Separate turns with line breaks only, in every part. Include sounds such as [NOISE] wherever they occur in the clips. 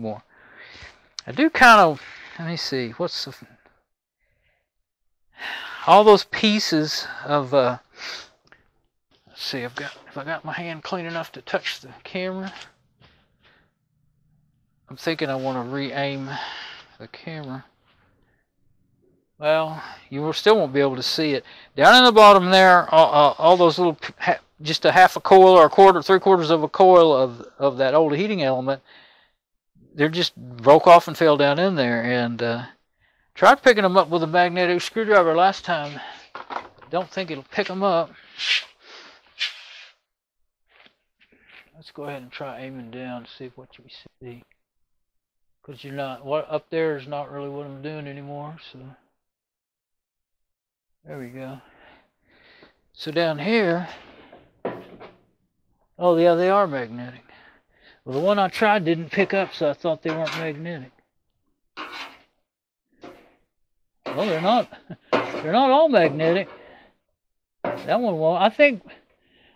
more. I do kind of, let me see, what's the, all those pieces of, uh, let's see, I've got, if I got my hand clean enough to touch the camera, I'm thinking I want to re-aim the camera. Well, you still won't be able to see it. Down in the bottom there, all, uh, all those little, just a half a coil or a quarter, three quarters of a coil of, of that old heating element, they're just broke off and fell down in there. And uh, tried picking them up with a magnetic screwdriver last time. Don't think it'll pick them up. Let's go ahead and try aiming down to see what you see. Because you're not, what up there is not really what I'm doing anymore. So there we go. So down here, oh yeah, they are magnetic. Well, the one I tried didn't pick up, so I thought they weren't magnetic. Well, they're not. [LAUGHS] They're not all magnetic. That one won't. I think.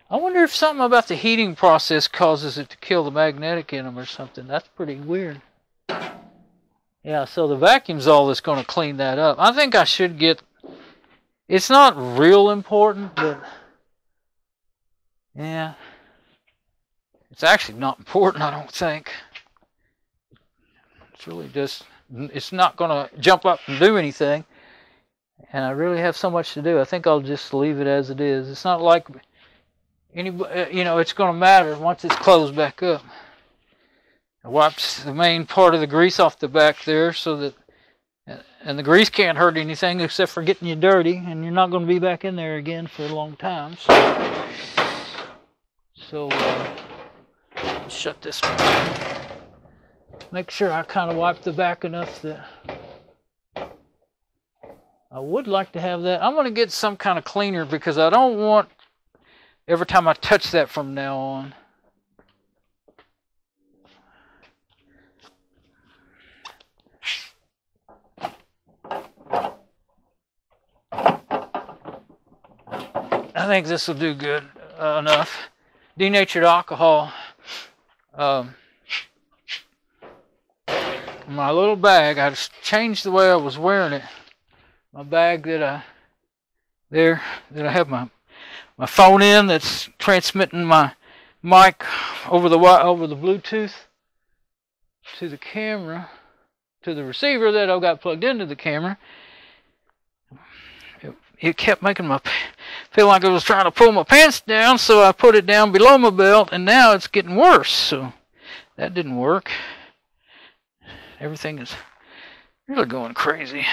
I wonder if something about the heating process causes it to kill the magnetic in them or something. That's pretty weird. Yeah, so the vacuum's all that's going to clean that up. I think I should get. It's not real important, but yeah, it's actually not important. I don't think. It's really just. It's not going to jump up and do anything, and I really have so much to do. I think I'll just leave it as it is. It's not like any, you know, it's going to matter once it's closed back up. I wiped the main part of the grease off the back there so that, and the grease can't hurt anything except for getting you dirty, and you're not going to be back in there again for a long time. So, so uh, shut this one. Make sure I kind of wipe the back enough that I would like to have that. I'm going to get some kind of cleaner because I don't want every time I touch that from now on I think this will do good uh, enough. Denatured alcohol. Um, my little bag, I just changed the way I was wearing it. My bag that I there that I have my my phone in that's transmitting my mic over the over the Bluetooth to the camera to the receiver that I've got plugged into the camera. It, it kept making my feel like I was trying to pull my pants down, so I put it down below my belt, and now it's getting worse. So that didn't work. Everything is really going crazy.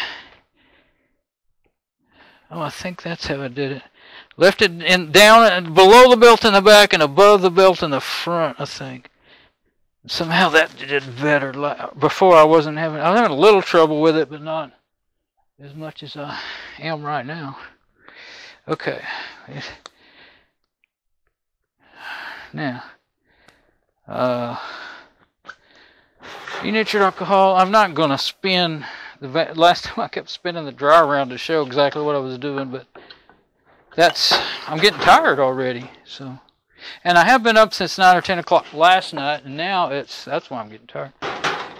Oh, I think that's how I did it. Left it in down and below the belt in the back and above the belt in the front, I think. Somehow that did better. Before I wasn't having, I was having a little trouble with it, but not as much as I am right now. Okay. Now, uh, denatured alcohol. I'm not going to spin the last [LAUGHS] time I kept spinning the dry around to show exactly what I was doing, but that's I'm getting tired already. So, and I have been up since nine or ten o'clock last night, and now it's that's why I'm getting tired.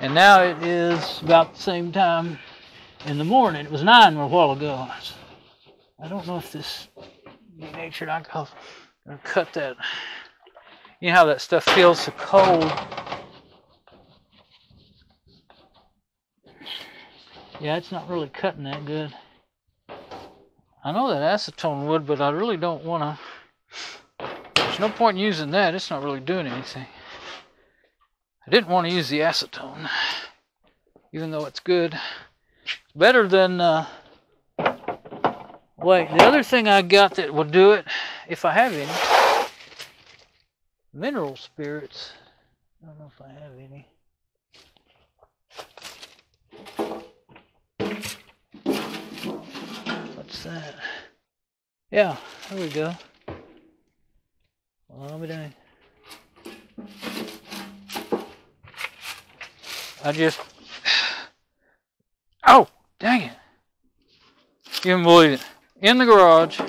And now it is about the same time in the morning. It was nine a while ago. I don't know if this denatured alcohol gonna cut that. You know how that stuff feels so cold. Yeah, it's not really cutting that good. I know that acetone would, but I really don't want to. There's no point in using that. It's not really doing anything. I didn't want to use the acetone, even though it's good. It's better than uh, Wait, the other thing I got that will do it, if I have any, mineral spirits. I don't know if I have any. What's that? Yeah, there we go. Well, me doing. I just. [SIGHS] Oh, dang it. You can believe it in the garage.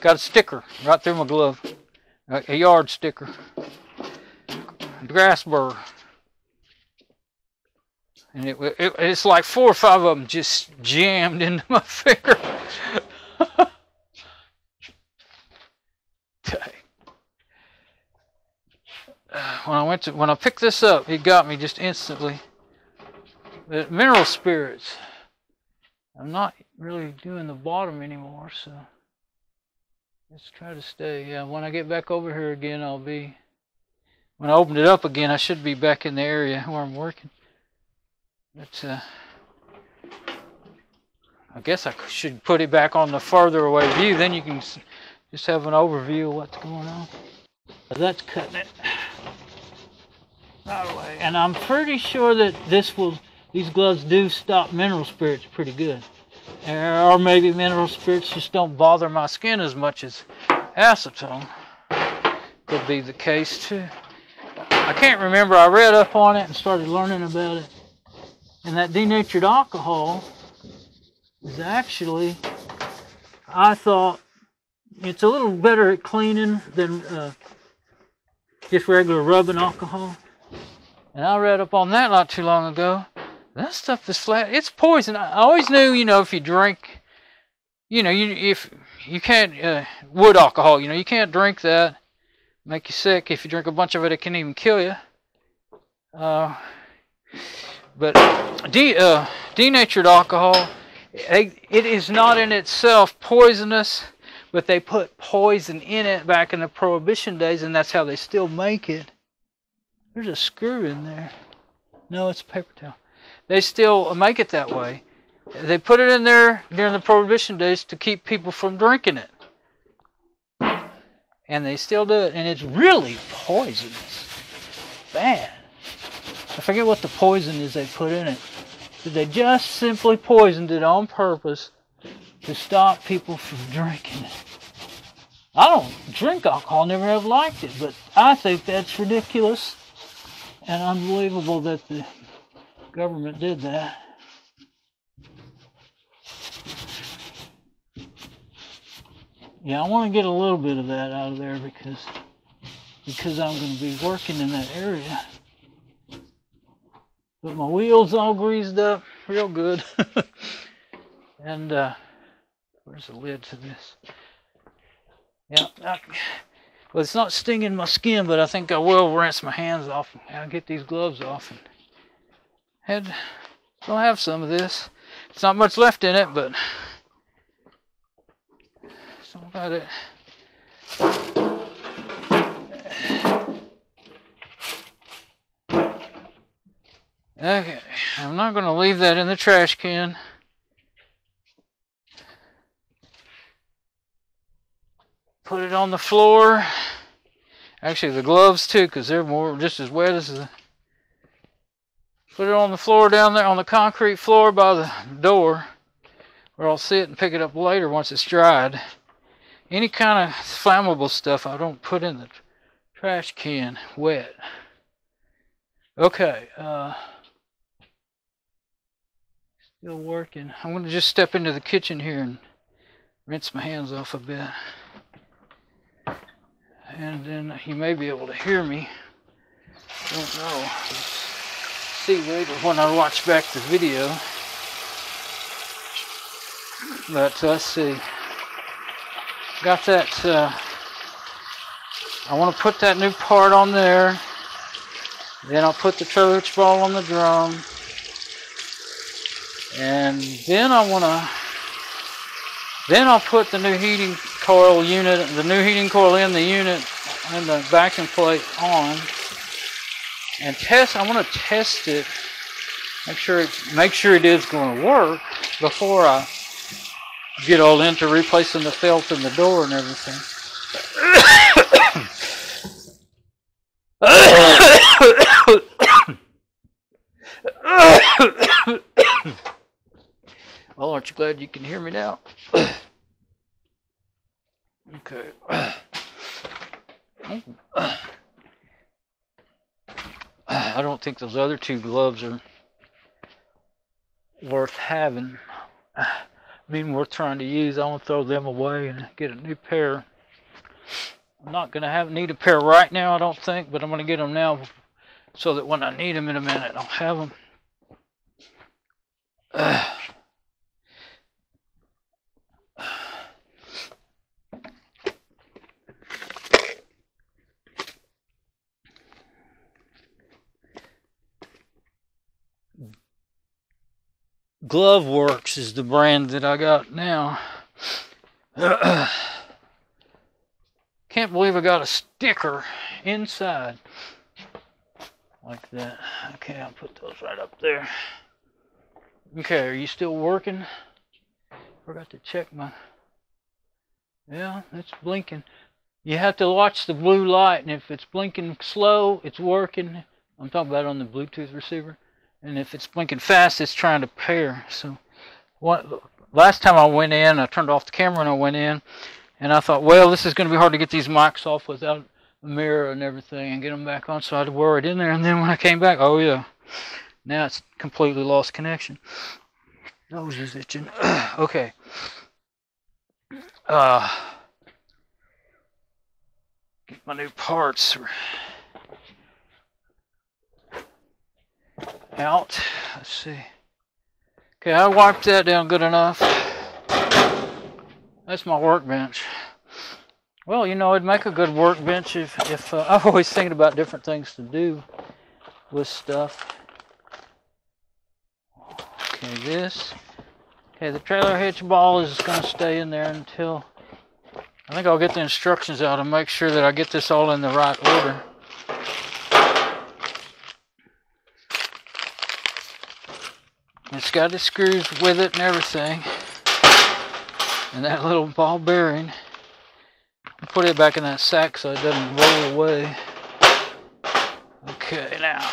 Got a sticker right through my glove. a, yard sticker, grass burr. And it, it, it's like four or five of them just jammed into my [LAUGHS] finger. Uh, when I went to when I picked this up, it got me just instantly. But mineral spirits. I'm not really doing the bottom anymore, so let's try to stay. Yeah, when I get back over here again, I'll be. When I opened it up again, I should be back in the area where I'm working. But uh, I guess I should put it back on the farther away view. Then you can just have an overview of what's going on. That's cutting it that way. And I'm pretty sure that this will, these gloves do stop mineral spirits pretty good. Or maybe mineral spirits just don't bother my skin as much as acetone. Could be the case too. I can't remember. I read up on it and started learning about it. And that denatured alcohol is actually, I thought, it's a little better at cleaning than uh, just regular rubbing alcohol. And I read up on that not too long ago. That stuff is flat. It's poison. I always knew, you know, if you drink, you know, you if you can't uh, wood alcohol, you know, you can't drink that. Make you sick. If you drink a bunch of it, it can even kill you. Uh, but de, uh, denatured alcohol, it, it is not in itself poisonous, but they put poison in it back in the Prohibition days, and that's how they still make it. There's a screw in there. No, it's a paper towel. They still make it that way. They put it in there during the Prohibition days to keep people from drinking it. And they still do it, and it's really poisonous. Bad. I forget what the poison is they put in it. But they just simply poisoned it on purpose to stop people from drinking it. I don't drink alcohol, never have liked it, but I think that's ridiculous and unbelievable that the government did that. Yeah, I want to get a little bit of that out of there because because I'm going to be working in that area. But my wheels all greased up real good. [LAUGHS] and uh, where's the lid to this? Yeah, I, well, it's not stinging my skin, but I think I will rinse my hands off and get these gloves off. And had, I'll have some of this. It's not much left in it, but all about it. Okay, I'm not going to leave that in the trash can. Put it on the floor. Actually, the gloves too, because they're more just as wet as the. Put it on the floor down there on the concrete floor by the door, where I'll sit and pick it up later once it's dried. Any kind of flammable stuff I don't put in the trash can wet. Okay, uh, still working. I'm going to just step into the kitchen here and rinse my hands off a bit and then you may be able to hear me. Don't know. See later when I watch back the video. But let's see. Got that. Uh, I want to put that new part on there. Then I'll put the church ball on the drum. And then I want to. Then I'll put the new heating coil unit, the new heating coil in the unit and the vacuum plate on and test I want to test it make sure it make sure it is going to work before I get all into replacing the felt in the door and everything well aren't you glad you can hear me now [COUGHS] Okay. [COUGHS] I don't think those other two gloves are worth having. I mean, worth trying to use. I want to throw them away and get a new pair. I'm not going to have need a pair right now, I don't think, but I'm going to get them now so that when I need them in a minute, I'll have them. [SIGHS] Glove Works is the brand that I got now. [CLEARS THROAT] Can't believe I got a sticker inside like that. Okay, I'll put those right up there. Okay, are you still working? Forgot to check my. Yeah, it's blinking. You have to watch the blue light, and if it's blinking slow, it's working. I'm talking about on the Bluetooth receiver and if it's blinking fast, it's trying to pair. So, what last time I went in, I turned off the camera and I went in, and I thought, well, this is going to be hard to get these mics off without a mirror and everything and get them back on. So I had to wear it in there, and then when I came back, oh yeah, now it's completely lost connection. Nose is itching. [CLEARS THROAT] okay. Uh, get my new parts. Out. Let's see. Okay, I wiped that down good enough. That's my workbench. Well, you know, it'd make a good workbench if, if uh, [LAUGHS] I'm always thinking about different things to do with stuff. Okay, this. Okay, the trailer hitch ball is going to stay in there until I think I'll get the instructions out and make sure that I get this all in the right order. It's got the screws with it and everything. And that little ball bearing. Put it back in that sack so it doesn't roll away. Okay, now.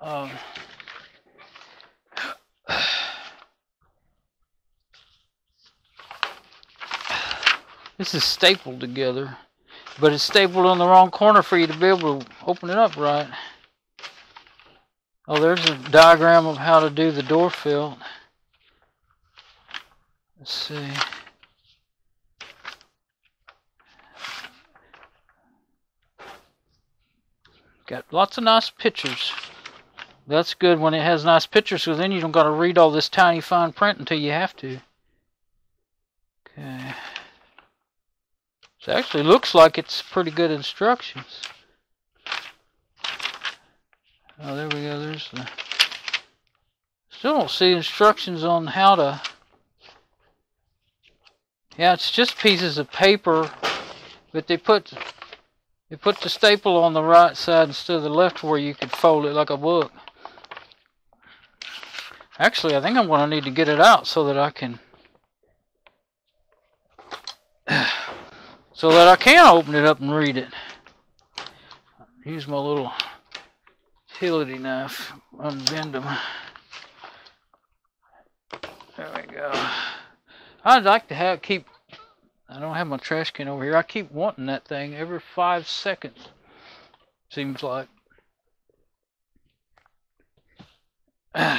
Um, this is stapled together, but it's stapled on the wrong corner for you to be able to open it up right. Oh, there's a diagram of how to do the door fill. Let's see. Got lots of nice pictures. That's good when it has nice pictures, because then you don't got to read all this tiny fine print until you have to. Okay. So actually looks like it's pretty good instructions. Oh, there we go. There's the. Still don't see instructions on how to. Yeah, it's just pieces of paper, but they put they put the staple on the right side instead of the left where you could fold it like a book. Actually, I think I'm going to need to get it out so that I can [SIGHS] so that I can open it up and read it. Use my little utility knife, unbend them. There we go. I'd like to have keep. I don't have my trash can over here. I keep wanting that thing every five seconds. Seems like. [SIGHS] I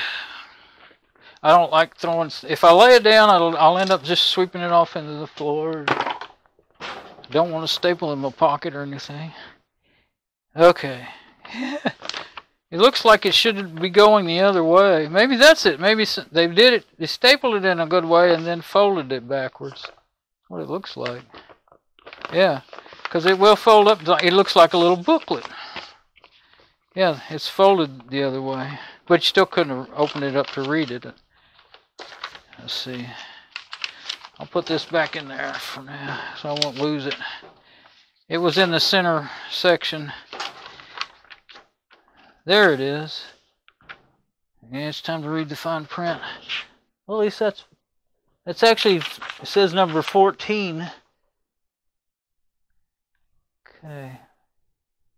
don't like throwing. If I lay it down, I'll, I'll end up just sweeping it off into the floor. Don't want to staple in my pocket or anything. Okay. [LAUGHS] It looks like it should be going the other way. Maybe that's it. Maybe they did it. They stapled it in a good way and then folded it backwards. what it looks like. Yeah, because it will fold up. It looks like a little booklet. Yeah, it's folded the other way, but you still couldn't open it up to read it. Let's see. I'll put this back in there for now, so I won't lose it. It was in the center section. There it is. And it's time to read the fine print. Well, at least that's that's actually it says number 14. Okay.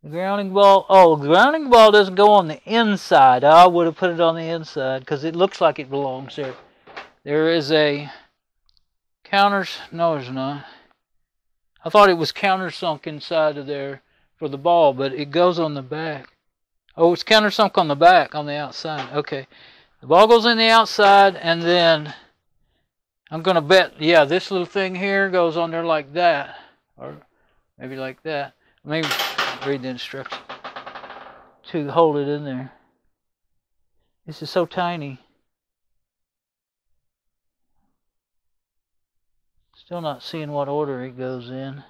Grounding ball. Oh, grounding ball doesn't go on the inside. I would have put it on the inside because it looks like it belongs there. There is a counters. No, there's not. I thought it was countersunk inside of there for the ball, but it goes on the back. Oh, it's countersunk on the back, on the outside. Okay. The ball goes in the outside, and then I'm gonna bet, yeah, this little thing here goes on there like that, or maybe like that. Let me read the instructions to hold it in there. This is so tiny. Still not seeing what order it goes in.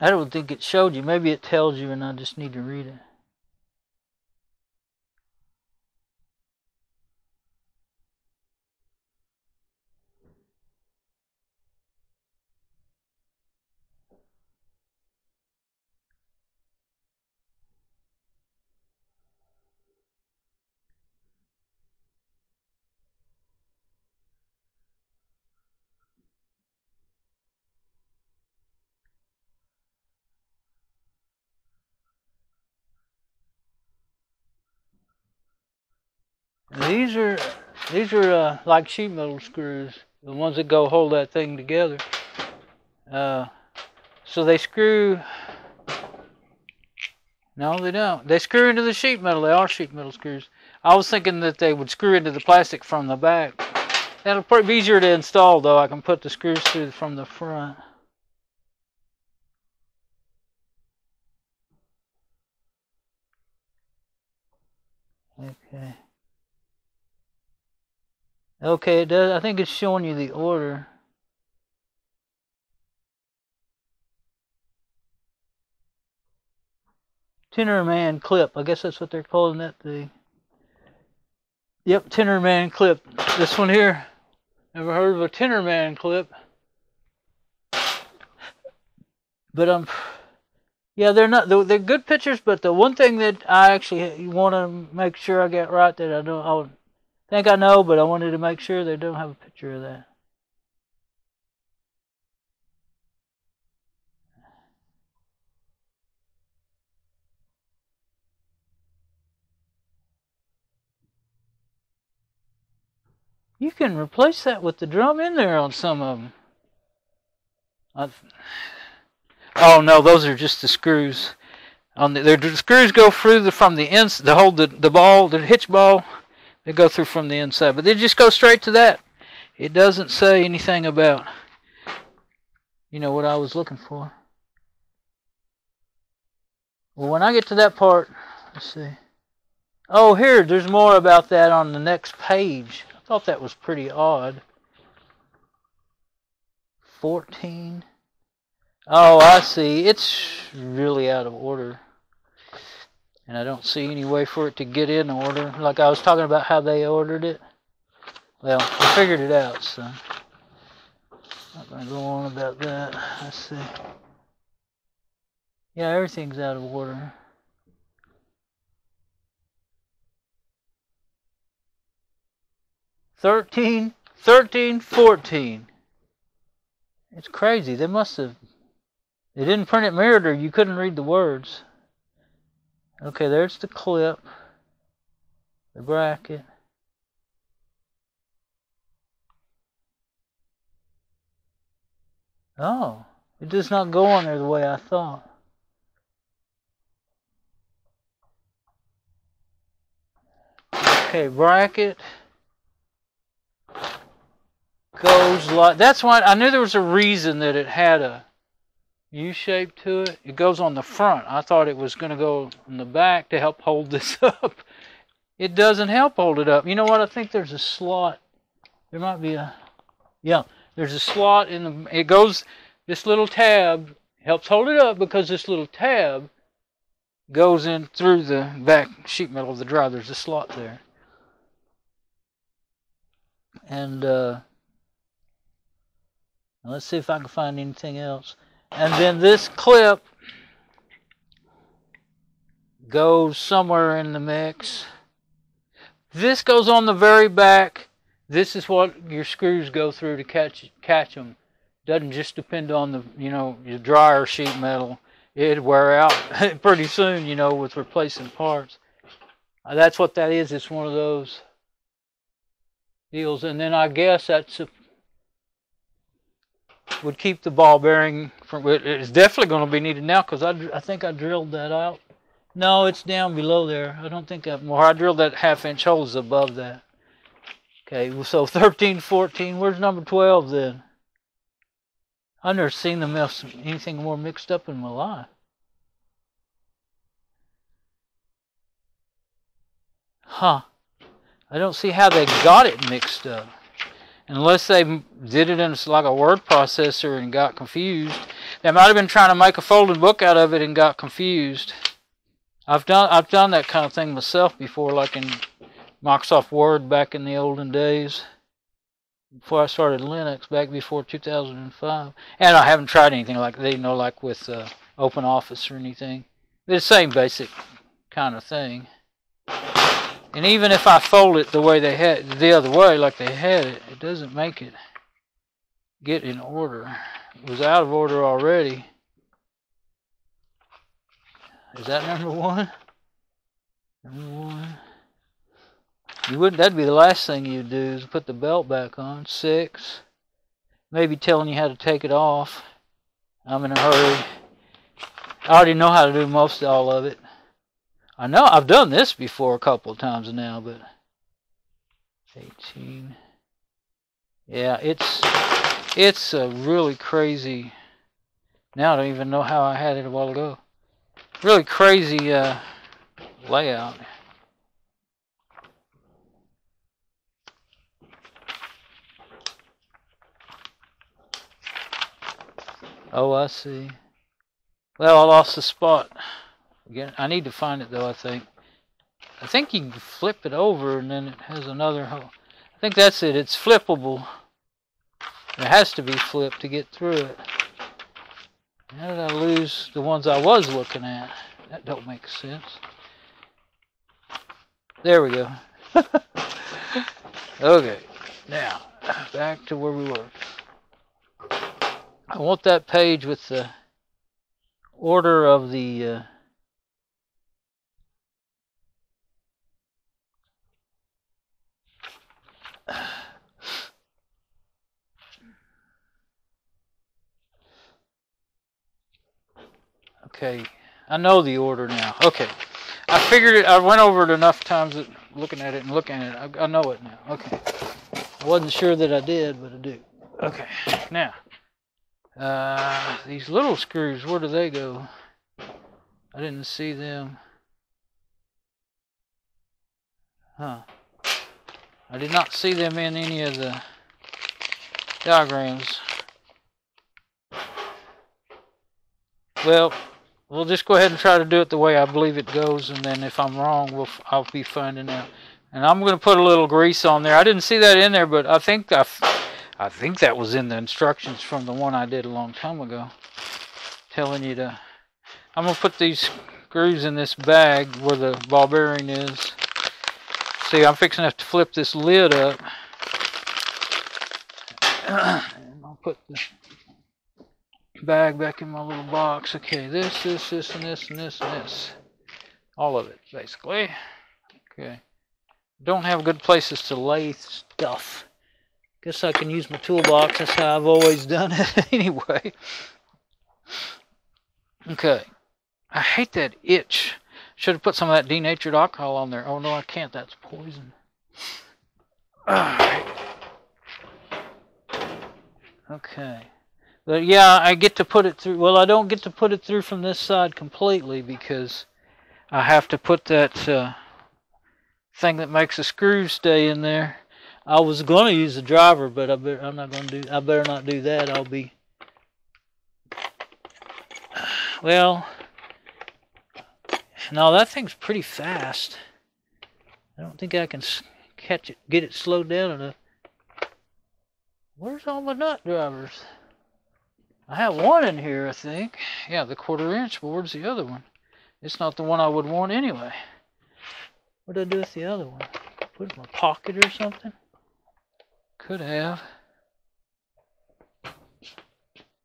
I don't think it showed you. Maybe it tells you and I just need to read it. These are these are uh, like sheet metal screws, the ones that go hold that thing together. Uh, so they screw. No, they don't. They screw into the sheet metal. They are sheet metal screws. I was thinking that they would screw into the plastic from the back. That'll be easier to install, though. I can put the screws through from the front. Okay. Okay, it does. I think it's showing you the order. Man clip. I guess that's what they're calling that thing. Yep, Man clip. This one here. Never heard of a Man clip. But um, yeah, they're not. They're good pictures. But the one thing that I actually want to make sure I get right that I don't. I would think I know, but I wanted to make sure they don't have a picture of that. You can replace that with the drum in there on some of them. I've, oh no, those are just the screws. On the, the screws go through the, from the ends to hold the, the ball, the hitch ball they go through from the inside, but they just go straight to that. It doesn't say anything about, you know, what I was looking for. Well, when I get to that part, let's see. Oh, here, there's more about that on the next page. I thought that was pretty odd. 14. Oh, I see. It's really out of order and I don't see any way for it to get in order. Like I was talking about how they ordered it. Well, I figured it out, so not gonna go on about that. Let's see. Yeah, everything's out of order. Thirteen, thirteen, fourteen. It's crazy. They must have. They didn't print it mirrored, or you couldn't read the words. Okay, there's the clip, the bracket. Oh, it does not go on there the way I thought. Okay, bracket goes like that's why I knew there was a reason that it had a U shape to it. It goes on the front. I thought it was going to go on the back to help hold [LAUGHS] this up. It doesn't help hold it up. You know what? I think there's a slot. There might be a, yeah, there's a slot in the, it goes, this little tab helps hold it up because this little tab goes in through the back sheet metal of the drive. There's a slot there. And uh, let's see if I can find anything else. And then this clip goes somewhere in the mix. This goes on the very back. This is what your screws go through to catch catch them. Doesn't just depend on the you know your dryer sheet metal. It'd wear out [LAUGHS] pretty soon, you know, with replacing parts. Uh, that's what that is. It's one of those deals. And then I guess that's a would keep the ball bearing from it's definitely going to be needed now because I, I think I drilled that out No, it's down below there. I don't think I've more. I drilled that half inch hole is above that. Okay, so 13, 14. Where's number 12 then? I've never seen them else anything more mixed up in my life. Huh. I don't see how they got it mixed up. Unless they did it in like a word processor and got confused. They might have been trying to make a folding book out of it and got confused. I've done I've done that kind of thing myself before, like in Microsoft Word back in the olden days. Before I started Linux back before 2005. And I haven't tried anything like that, you know, like with uh, Open Office or anything. It's the same basic kind of thing. And even if I fold it the way they had the other way, like they had it, it doesn't make it get in order. It was out of order already. Is that number one? Number one. You wouldn't that'd be the last thing you'd do is put the belt back on. Six. Maybe telling you how to take it off. I'm in a hurry. I already know how to do most all of it. I know I've done this before a couple of times now, but 18. Yeah, it's it's a really crazy. Now I don't even know how I had it a while ago. Really crazy uh, layout. Oh, I see. Well, I lost the spot. Again, I need to find it though, I think. I think you can flip it over and then it has another hole. I think that's it. It's flippable. It has to be flipped to get through it. How did I lose the ones I was looking at? That don't make sense. There we go. [LAUGHS] okay, now back to where we were. I want that page with the order of the uh, Okay, I know the order now. Okay, I figured it. I went over it enough times, that, looking at it and looking at it. I, I know it now. Okay, I wasn't sure that I did, but I do. Okay, now uh, these little screws. Where do they go? I didn't see them. Huh. I did not see them in any of the diagrams. Well, we'll just go ahead and try to do it the way I believe it goes, and then if I'm wrong, we'll, I'll be finding out. And I'm going to put a little grease on there. I didn't see that in there, but I think I, I think that was in the instructions from the one I did a long time ago, telling you to. I'm going to put these screws in this bag where the ball bearing is. See, I'm fixing to have to flip this lid up. [CLEARS THROAT] and I'll put the bag back in my little box. Okay, this, this, this, and this, and this, and this. All of it, basically. Okay. Don't have good places to lay stuff. Guess I can use my toolbox. That's how I've always done it [LAUGHS] anyway. Okay. I hate that itch. Should have put some of that denatured alcohol on there. Oh, no, I can't. That's poison. Alright. Okay. But yeah, I get to put it through. Well, I don't get to put it through from this side completely because I have to put that uh, thing that makes the screws stay in there. I was going to use the driver, but I better, I'm not going to do. I better not do that. I'll be. Well, no, that thing's pretty fast. I don't think I can catch it, get it slowed down enough. Where's all my nut drivers? I have one in here, I think. Yeah, the quarter inch board's the other one. It's not the one I would want anyway. What did I do with the other one? Put it in my pocket or something? Could have.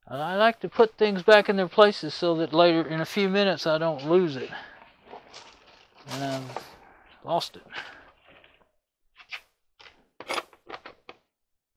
I like to put things back in their places so that later, in a few minutes, I don't lose it. And I've lost it.